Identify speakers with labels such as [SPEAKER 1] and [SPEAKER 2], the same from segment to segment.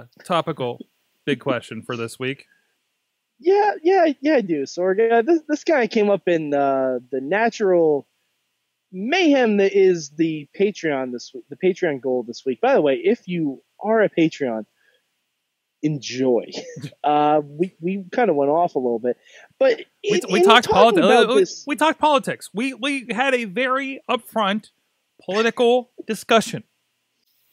[SPEAKER 1] uh, topical big question for this week?
[SPEAKER 2] Yeah, yeah, yeah, I do. So uh, this this guy came up in uh, the natural mayhem that is the Patreon this week, the Patreon goal this week. By the way, if you are a Patreon, enjoy. Uh, we we kind of went off a little bit, but
[SPEAKER 1] We,
[SPEAKER 2] in-
[SPEAKER 1] we talked politics.
[SPEAKER 2] about this-
[SPEAKER 1] We talked politics. We we had a very upfront political discussion.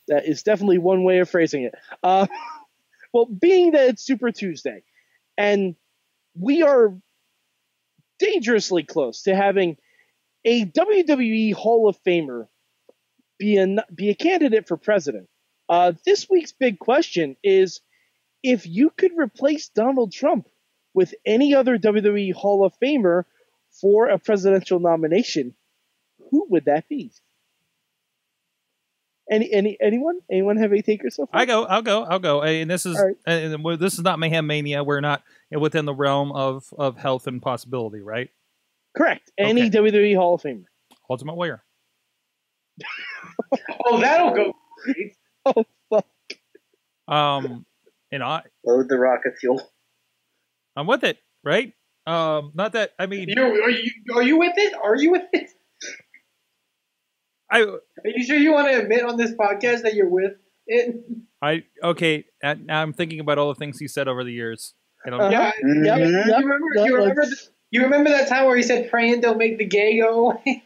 [SPEAKER 2] That is definitely one way of phrasing it. Uh, well, being that it's Super Tuesday, and we are dangerously close to having a WWE Hall of Famer be a be a candidate for president. Uh, this week's big question is if you could replace Donald Trump with any other WWE Hall of Famer for a presidential nomination, who would that be? Any any anyone? Anyone have any takers so far?
[SPEAKER 1] I go. I'll go. I'll go. And this is
[SPEAKER 2] All right.
[SPEAKER 1] and this is not mayhem mania. We're not within the realm of of health and possibility, right?
[SPEAKER 2] Correct. Any
[SPEAKER 1] Okay.
[SPEAKER 2] WWE Hall of Famer.
[SPEAKER 1] Ultimate Warrior.
[SPEAKER 3] Oh, that'll go. great.
[SPEAKER 2] Oh fuck.
[SPEAKER 1] Um, and I
[SPEAKER 4] Load the rocket fuel.
[SPEAKER 1] I'm with it, right? Um, not that I mean
[SPEAKER 3] You're, are you are you with it? Are you with it?
[SPEAKER 1] I
[SPEAKER 3] Are you sure you want to admit on this podcast that you're with it?
[SPEAKER 1] I okay. uh, Now I'm thinking about all the things he said over the years. And I'm,
[SPEAKER 2] Uh-huh.
[SPEAKER 3] Yeah.
[SPEAKER 2] Yep,
[SPEAKER 3] You,
[SPEAKER 2] yep,
[SPEAKER 3] you remember?
[SPEAKER 2] yep,
[SPEAKER 3] you remember?
[SPEAKER 2] like-
[SPEAKER 3] The, you remember that time where he said, "Praying don't make the gay go away."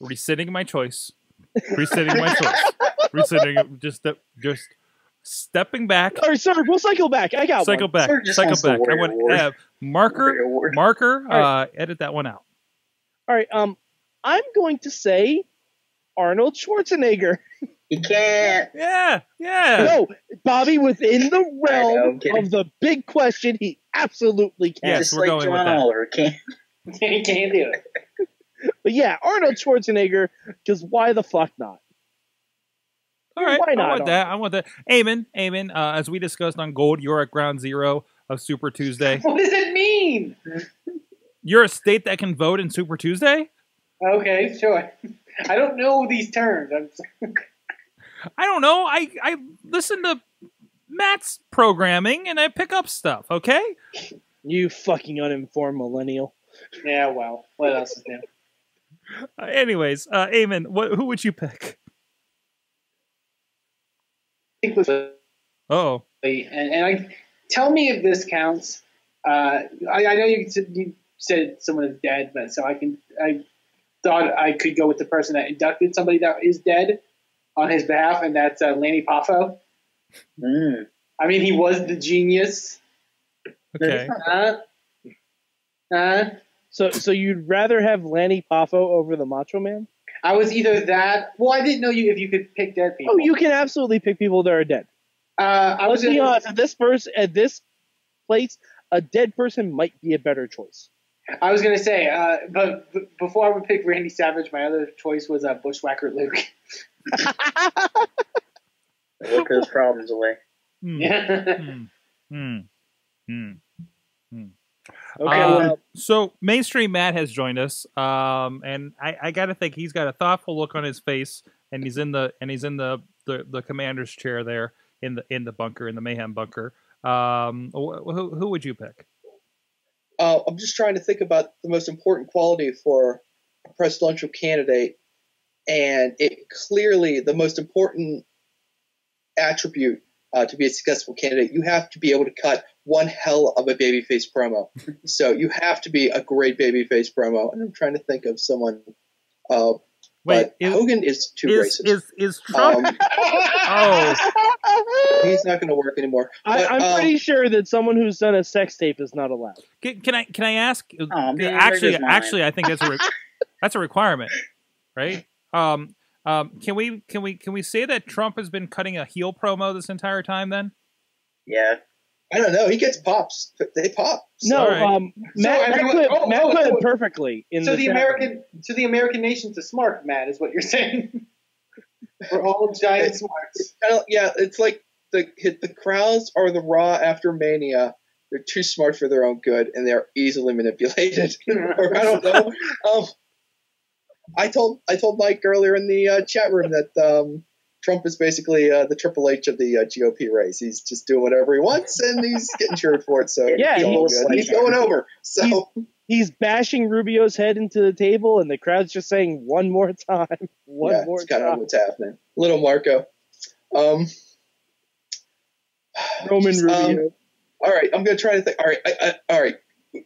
[SPEAKER 1] rescinding my choice. Rescinding my choice. Rescinding just step, just stepping back.
[SPEAKER 2] All right, sorry, we'll cycle back. I got
[SPEAKER 1] Cycle
[SPEAKER 2] one.
[SPEAKER 1] back.
[SPEAKER 4] Sir
[SPEAKER 1] Cycle back. I
[SPEAKER 4] Warrior
[SPEAKER 1] want
[SPEAKER 4] Award.
[SPEAKER 1] uh, marker. Marker. Uh, edit that one out.
[SPEAKER 2] All right, um, I'm going to say Arnold Schwarzenegger.
[SPEAKER 4] You can't.
[SPEAKER 1] Yeah. Yeah.
[SPEAKER 2] No, Bobby, within the
[SPEAKER 4] I know,
[SPEAKER 2] realm of the big question, he absolutely can.
[SPEAKER 1] Yes,
[SPEAKER 4] Just
[SPEAKER 1] we're
[SPEAKER 4] like
[SPEAKER 1] going with
[SPEAKER 4] John
[SPEAKER 1] that.
[SPEAKER 4] Oliver. Can't.
[SPEAKER 3] Can't can't do it.
[SPEAKER 2] But yeah, Arnold Schwarzenegger, because why the fuck not?
[SPEAKER 1] All right.
[SPEAKER 2] Why not,
[SPEAKER 1] I
[SPEAKER 2] not?
[SPEAKER 1] want that. I want that. Amen. Amen. Uh, as we discussed on Gold, you're at ground zero of Super Tuesday.
[SPEAKER 3] What does it mean?
[SPEAKER 1] You're a state that can vote in Super Tuesday.
[SPEAKER 3] Okay, sure. I don't know these terms. I'm,
[SPEAKER 1] I don't know. I I listen to Matt's programming and I pick up stuff. Okay.
[SPEAKER 2] You fucking uninformed millennial.
[SPEAKER 3] yeah, well, what else is new?
[SPEAKER 1] Uh, anyways, uh, Amen. What? Who would you pick?
[SPEAKER 3] I think was
[SPEAKER 1] Oh.
[SPEAKER 3] and, and I tell me if this counts. Uh, I, I know you said, you said someone is dead, but so I can. I thought I could go with the person that inducted somebody that is dead on his behalf, and that's uh, Lanny Poffo.
[SPEAKER 4] Mm.
[SPEAKER 3] I mean, he was the genius.
[SPEAKER 1] Okay.
[SPEAKER 3] Uh, uh,
[SPEAKER 2] So, so you'd rather have Lanny Poffo over the Macho Man?
[SPEAKER 3] I was either that. Well, I didn't know you if you could pick dead people.
[SPEAKER 2] Oh, you can absolutely pick people that are dead.
[SPEAKER 3] Uh, I was
[SPEAKER 2] Let's be honest. At this person, at this place, a dead person might be a better choice.
[SPEAKER 3] I was gonna say, uh, but b- before I would pick Randy Savage, my other choice was uh, Bushwhacker Luke.
[SPEAKER 4] Look those problems away.
[SPEAKER 1] Hmm.
[SPEAKER 3] yeah.
[SPEAKER 1] Hmm. Hmm.
[SPEAKER 2] Okay,
[SPEAKER 1] Um,
[SPEAKER 2] well,
[SPEAKER 1] So mainstream Matt has joined us, um, and I, I got to think he's got a thoughtful look on his face, and he's in the and he's in the, the, the commander's chair there in the in the bunker in the mayhem bunker. Um, wh- who who would you pick?
[SPEAKER 5] Uh, I'm just trying to think about the most important quality for a presidential candidate, and it clearly the most important attribute uh, to be a successful candidate. You have to be able to cut one hell of a babyface promo. so you have to be a great babyface promo. And I'm trying to think of someone. Uh,
[SPEAKER 1] Wait,
[SPEAKER 5] but
[SPEAKER 1] is
[SPEAKER 5] Hogan is too
[SPEAKER 1] is,
[SPEAKER 5] racist.
[SPEAKER 1] is is Trump?
[SPEAKER 5] um,
[SPEAKER 1] oh,
[SPEAKER 5] he's not going to work anymore.
[SPEAKER 2] I,
[SPEAKER 5] But,
[SPEAKER 2] I'm
[SPEAKER 5] um,
[SPEAKER 2] pretty sure that someone who's done a sex tape is not allowed.
[SPEAKER 1] can, can I can I ask?
[SPEAKER 4] Oh, man,
[SPEAKER 1] actually,
[SPEAKER 4] there goes mine.
[SPEAKER 1] actually, I think that's a re- that's a requirement, right? Um, um, can we can we can we say that Trump has been cutting a heel promo this entire time? Then
[SPEAKER 4] Yeah.
[SPEAKER 5] I don't know. He gets pops. They pop.
[SPEAKER 2] No,
[SPEAKER 1] All right.
[SPEAKER 2] um, Matt, Matt
[SPEAKER 3] everyone-
[SPEAKER 2] put,
[SPEAKER 3] oh,
[SPEAKER 2] Matt
[SPEAKER 3] oh,
[SPEAKER 2] put it
[SPEAKER 3] oh.
[SPEAKER 2] perfectly in
[SPEAKER 3] so
[SPEAKER 2] the,
[SPEAKER 3] the
[SPEAKER 2] chat.
[SPEAKER 3] American, so the American nation's a smart man, is what you're saying. We're all giant smarts.
[SPEAKER 5] Yeah, it's like the hit the crowds are the raw after mania. They're too smart for their own good, and they're easily manipulated. or I don't know. Um, I told I told Mike earlier in the uh, chat room that um, Trump is basically uh, the Triple H of the uh, GOP race. He's just doing whatever he wants, and he's getting cheered for it. So
[SPEAKER 2] Yeah,
[SPEAKER 5] it's all
[SPEAKER 4] he's-
[SPEAKER 5] he's going over. So
[SPEAKER 2] He's bashing Rubio's head into the table, and the crowd's just saying one more time, one
[SPEAKER 5] yeah,
[SPEAKER 2] more
[SPEAKER 5] it's kind of what's happening. Little Marco. Um,
[SPEAKER 2] Roman
[SPEAKER 5] Just, um,
[SPEAKER 2] Rubio.
[SPEAKER 5] all right, I'm gonna try to think. All right, I, I, all right,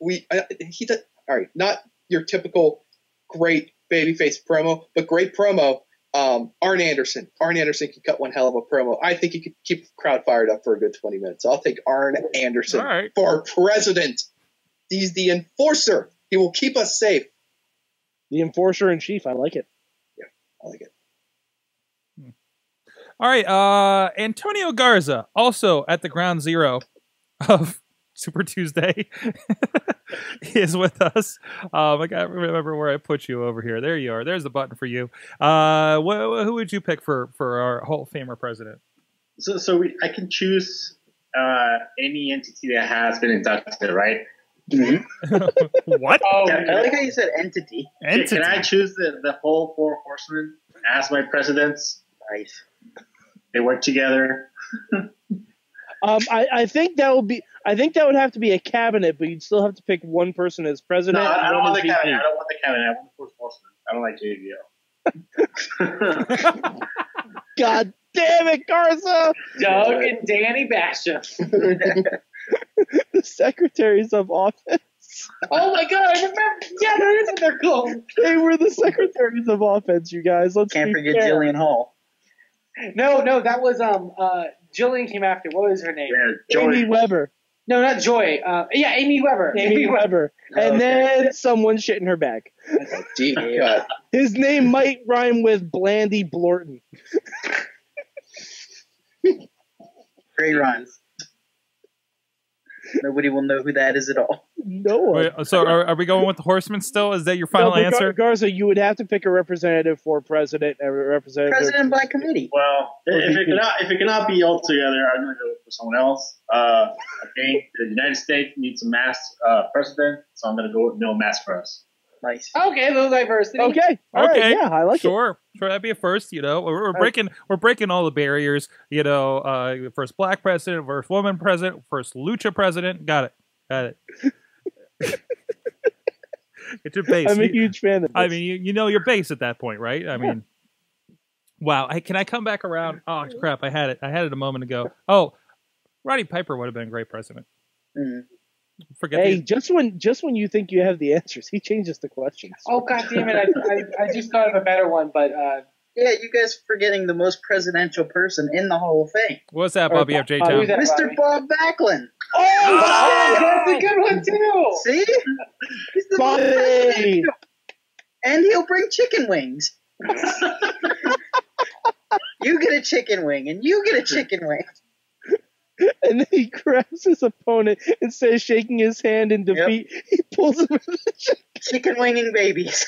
[SPEAKER 5] we I, he did. All right, not your typical great babyface promo, but great promo. Um, Arn Anderson. Arn Anderson can cut one hell of a promo. I think he could keep the crowd fired up for a good 20 minutes. I'll take Arn Anderson
[SPEAKER 1] All right.
[SPEAKER 5] for president. He's the enforcer. He will keep us safe.
[SPEAKER 2] the enforcer in chief. I like it.
[SPEAKER 5] Yeah, I like it.
[SPEAKER 1] All right, uh, Antonio Garza, also at the ground zero of Super Tuesday, is with us. Um, I got to remember where I put you over here. There you are. There's the button for you. Uh, wh- who would you pick for for our Hall of Famer president?
[SPEAKER 6] So, so we, I can choose uh, any entity that has been inducted, right?
[SPEAKER 1] what?
[SPEAKER 3] Oh,
[SPEAKER 4] I like how you said entity.
[SPEAKER 6] Can,
[SPEAKER 1] Entity.
[SPEAKER 6] can I choose the, the whole four horsemen as my presidents?
[SPEAKER 4] Nice.
[SPEAKER 6] They work together.
[SPEAKER 2] Um, I, I think that would be. I think that would have to be a cabinet, but you'd still have to pick one person as
[SPEAKER 6] No,
[SPEAKER 2] president.
[SPEAKER 6] I, I don't want the
[SPEAKER 2] VP.
[SPEAKER 6] cabinet. I don't want the cabinet. I want the four horsemen. I don't like JVO.
[SPEAKER 2] God damn it, Garza!
[SPEAKER 3] Doug and Danny Basham.
[SPEAKER 2] The secretaries of office.
[SPEAKER 3] Oh my god, I remember. Yeah, that is what they're called.
[SPEAKER 2] They were the secretaries of offense, you guys. Let's
[SPEAKER 4] Can't forget
[SPEAKER 2] fair.
[SPEAKER 4] Jillian Hall.
[SPEAKER 3] No, no, that was um uh Jillian came after. What was her name?
[SPEAKER 6] yeah,
[SPEAKER 2] Amy
[SPEAKER 6] Joey.
[SPEAKER 2] Weber.
[SPEAKER 3] No, not Joy. Uh, yeah, Amy Weber.
[SPEAKER 2] Amy Weber. And
[SPEAKER 4] Okay.
[SPEAKER 2] then someone shit in her bag.
[SPEAKER 5] Deep
[SPEAKER 4] Yeah.
[SPEAKER 2] His name might rhyme with Blandy Blorton.
[SPEAKER 4] Great runs. Nobody will know who that is at all.
[SPEAKER 2] No one.
[SPEAKER 1] Wait, so are, are we going with the Horseman still? Is that your final
[SPEAKER 2] No, Gar-
[SPEAKER 1] answer?
[SPEAKER 2] Garza, you would have to pick a representative for president and a representative.
[SPEAKER 4] President by committee.
[SPEAKER 6] Well, if it cannot if it cannot be all together, I'm gonna go for someone else. Uh, I think the United States needs a mass uh, president, so I'm gonna go with Mil Máscaras.
[SPEAKER 4] Nice.
[SPEAKER 3] Okay, a little diversity.
[SPEAKER 2] Okay. All right.
[SPEAKER 1] Okay.
[SPEAKER 2] Yeah, I like it.
[SPEAKER 1] sure, sure. That'd be a first. You know, we're, we're breaking we're breaking all the barriers. You know, uh, first black president, first woman president, first lucha president. Got it. Got it. Get your base.
[SPEAKER 2] I'm a huge fan of this.
[SPEAKER 1] I mean, you, you know your base at that point, right? I mean, wow. I, can I come back around? Oh crap! I had it. I had it a moment ago. Oh, Roddy Piper would have been a great president.
[SPEAKER 4] Mhm.
[SPEAKER 1] Forget
[SPEAKER 2] hey,
[SPEAKER 1] the,
[SPEAKER 2] just when just when you think you have the answers, he changes the questions.
[SPEAKER 3] Oh god damn it! I, I, I just thought of a better one, but uh,
[SPEAKER 4] Yeah, you guys forgetting the most presidential person in the Hall of Fame,
[SPEAKER 1] what's that, Bobby
[SPEAKER 2] Bob-
[SPEAKER 1] F. J.
[SPEAKER 2] Bobby-
[SPEAKER 1] Town?
[SPEAKER 3] Who's that?
[SPEAKER 4] Mr. Bob Backlund.
[SPEAKER 3] oh, that's a good one too.
[SPEAKER 4] See, he's the most presidential. and he'll bring chicken wings. you get a chicken wing, and you get a chicken wing.
[SPEAKER 2] And then he grabs his opponent instead of shaking his hand in defeat. He pulls him. In the
[SPEAKER 4] Chicken winging babies.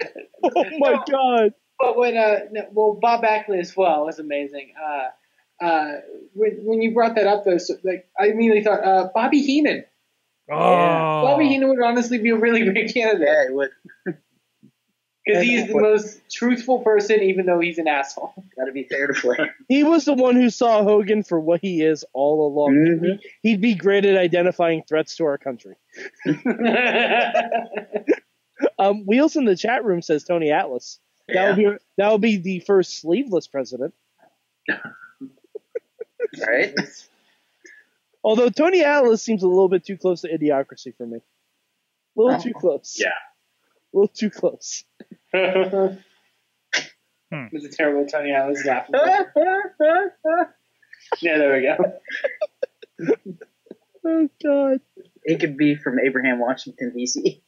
[SPEAKER 2] oh my god!
[SPEAKER 3] But when uh, no, well, Bob Backlund as well was amazing. Uh, uh, when when you brought that up though, so, like I immediately thought uh, Bobby Heenan.
[SPEAKER 1] Oh,
[SPEAKER 3] Bobby Heenan would honestly be a really great candidate
[SPEAKER 4] Yeah, it would.
[SPEAKER 3] Because he's the most truthful person, even though he's an asshole.
[SPEAKER 4] Got to be fair to play.
[SPEAKER 2] He was the one who saw Hogan for what he is all along.
[SPEAKER 4] Mhm.
[SPEAKER 2] He'd be great at identifying threats to our country. Um, Wheels in the chat room says Tony Atlas. That would be that would be the first sleeveless president.
[SPEAKER 4] right?
[SPEAKER 2] Although Tony Atlas seems a little bit too close to idiocracy for me. A little
[SPEAKER 4] Oh.
[SPEAKER 2] too close.
[SPEAKER 6] Yeah.
[SPEAKER 2] A little too close.
[SPEAKER 1] Hmm.
[SPEAKER 3] It's a terrible Tony Allen's laughing. yeah, there we go.
[SPEAKER 2] Oh god.
[SPEAKER 4] It could be from Abraham Washington, D.C.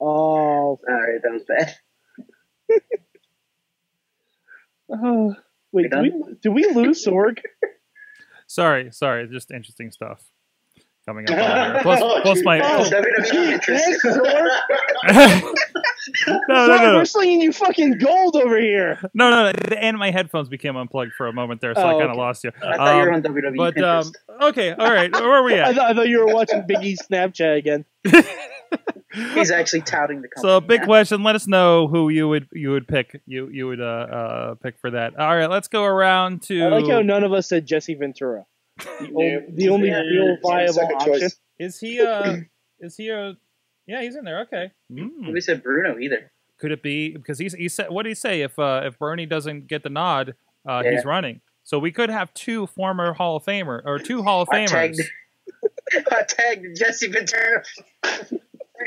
[SPEAKER 2] Oh.
[SPEAKER 4] All right, that was bad.
[SPEAKER 2] oh. Wait,
[SPEAKER 4] We
[SPEAKER 2] do we, do we lose Sorg?
[SPEAKER 1] sorry, sorry. Just interesting stuff coming up. on here. Plus, plus my
[SPEAKER 2] Oh,
[SPEAKER 4] WWE
[SPEAKER 2] gee,
[SPEAKER 4] interest.
[SPEAKER 1] no, no, no, no,
[SPEAKER 2] we're slinging you fucking gold over here.
[SPEAKER 1] no, no, no. And my headphones became unplugged for a moment there, so I
[SPEAKER 2] Oh,
[SPEAKER 1] kind of
[SPEAKER 2] okay.
[SPEAKER 1] lost you.
[SPEAKER 4] I thought you were
[SPEAKER 1] Um,
[SPEAKER 4] on WWE
[SPEAKER 1] But um, okay, all right. Where are we
[SPEAKER 2] I,
[SPEAKER 1] at?
[SPEAKER 2] thought I thought you were watching Biggie's Snapchat again.
[SPEAKER 4] He's actually touting the company.
[SPEAKER 1] So big
[SPEAKER 4] now.
[SPEAKER 1] question. Let us know who you would you would pick. You you would uh, uh pick for that. All right, let's go around to.
[SPEAKER 2] I like how none of us said Jesse Ventura. The,
[SPEAKER 3] Yeah.
[SPEAKER 2] ol- the only
[SPEAKER 3] Yeah,
[SPEAKER 2] real
[SPEAKER 5] yeah,
[SPEAKER 2] viable
[SPEAKER 5] second
[SPEAKER 2] option.
[SPEAKER 5] choice.
[SPEAKER 1] Is he uh is he a yeah, he's in there. Okay. Mm.
[SPEAKER 4] Nobody said Bruno either.
[SPEAKER 1] Could it be because he's he said what did he say if uh if Bernie doesn't get the nod, uh
[SPEAKER 4] Yeah.
[SPEAKER 1] he's running. So we could have two former Hall of Famer or two Hall of
[SPEAKER 4] Hot
[SPEAKER 1] Famers.
[SPEAKER 4] tagged, hot tagged Jesse Ventura.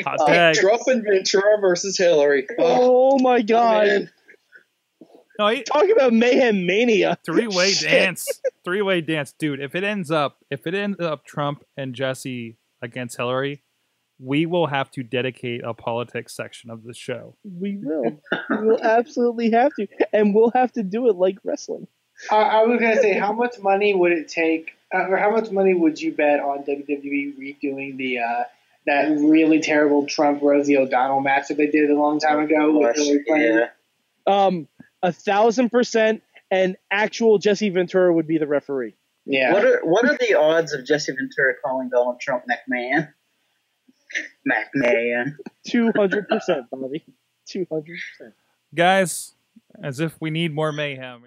[SPEAKER 1] Hot
[SPEAKER 5] Uh,
[SPEAKER 1] tag.
[SPEAKER 5] Trump and Ventura versus Hillary. Oh,
[SPEAKER 2] Oh my god!
[SPEAKER 5] man.
[SPEAKER 1] No, he,
[SPEAKER 2] Talk about mayhem mania.
[SPEAKER 1] three way dance. Three way dance, dude. If it ends up if it ends up Trump and Jesse against Hillary, we will have to dedicate a politics section of the show.
[SPEAKER 2] We will. we will absolutely have to, and we'll have to do it like wrestling.
[SPEAKER 3] I, I was gonna say, how much money would it take, uh, or how much money would you bet on WWE redoing the uh, that really terrible Trump Rosie O'Donnell match that they did a long time ago with
[SPEAKER 4] Yeah.
[SPEAKER 2] Um, a thousand percent, and actual Jesse Ventura would be the referee.
[SPEAKER 3] Yeah.
[SPEAKER 4] What are what are the odds of Jesse Ventura calling Donald Trump McMahon? McMahon.
[SPEAKER 2] Two hundred percent, Bobby. Two hundred percent.
[SPEAKER 1] Guys, as if we need more mayhem.